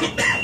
now.